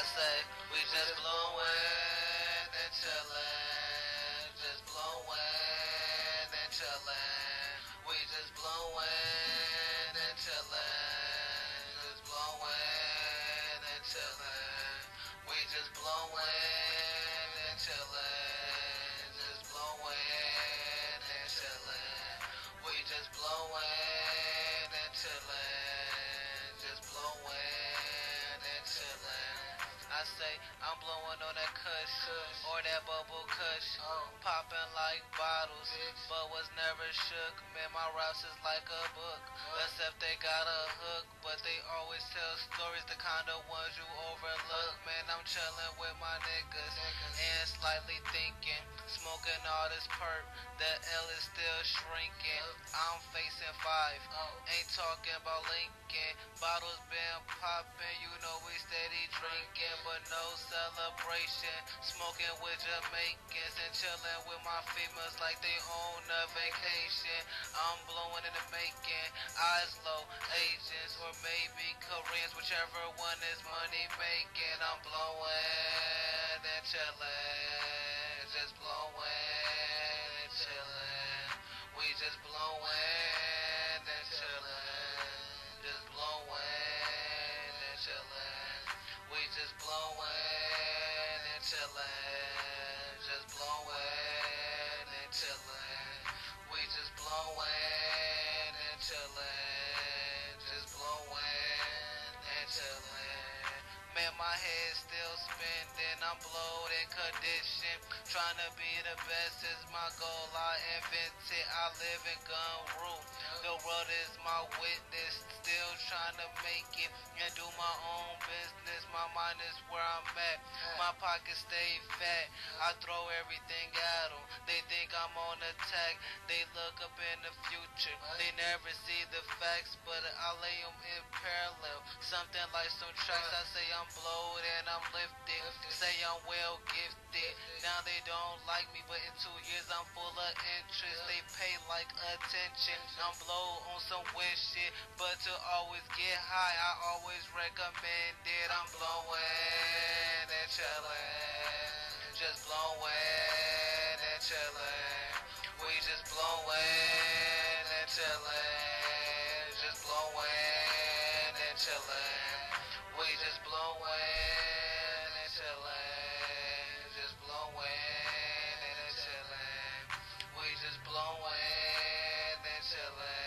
Say we just blowin' and chillin', just blowin' and chillin'. We just blowin' and chillin', blowing on that kush or that bubble kush, popping like bottles, but was never shook. Man, my raps is like a book. Let's they got a hook, but they always tell stories, the kind of ones you overlook. Man, I'm chilling with my niggas and slightly thinking, smoking all this perp. The L is still shrinking. I'm facing five, ain't talking about Lincoln. Bottles been popping, you know we steady drinking, but no celebration. Smoking with Jamaicans and chilling with my females like they own a vacation. I'm blowing in the making, eyes low, Asians or maybe Koreans, whichever one is money making. I'm blowing and chilling, just blowing and chilling. We just blowing and chilling, just blowing and chilling. We just blowing and chilling, just blowing and chilling. We just blowing and chilling, just blowing and chilling. Man, my head still spinning, I'm blowed in condition. Trying to be the best is my goal, I invented. I live in gun room. The world is my witness, still trying to make it and my own business. My mind is where I'm at, my pockets stay fat. I throw everything at them. I'm on attack, they look up in the future. They never see the facts, but I lay them in parallel. Something like some tracks, I say I'm blowed and I'm lifted. Say I'm well gifted. Now they don't like me, but in two years I'm full of interest. They pay like attention. I'm blowed on some weird shit, but to always get high, I always recommend it. I'm blowing and chillin'. We just blowin' and chillin'. Just blowin' and chillin'. We just blowin' and chillin'. Just blowin' and chillin'. We just blowin' and chillin'.